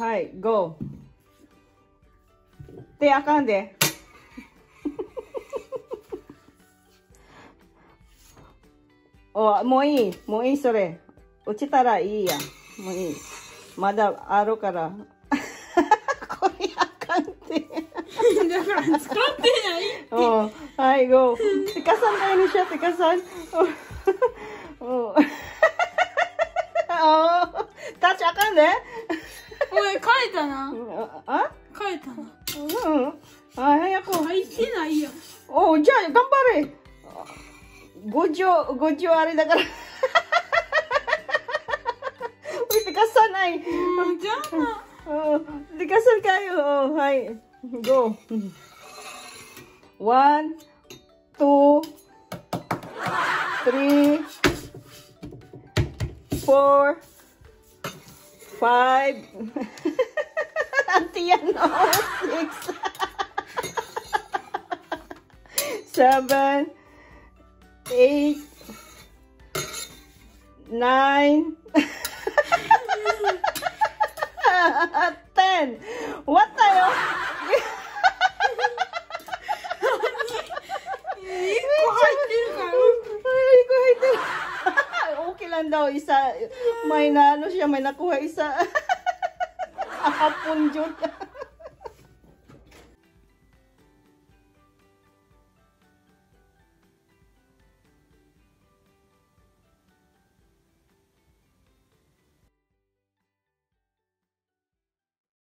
はい、GO! 手あかんで。お、もういい。もういい、それ。落ちたらいいや。もういい。まだあるから。これあかんて。だから使ってないって。はい、GO! Tekasan tayo ni siya, tekasan. Oh. Oh. Touch あかんで。おい、変えたな。あ、変えた。あ、早く。入ってないよ。おじゃあ、頑張れ。五条、五条あれだから。置いてかさない。うん、じゃあな。うん、でかさるかよ。はい。ゴー。ワン、ツ、ー、five. Auntie yan, no? Six. Seven, eight, nine, ten. What tayo? okay daw isa may na ano siya may nakuha isa. Hapon jud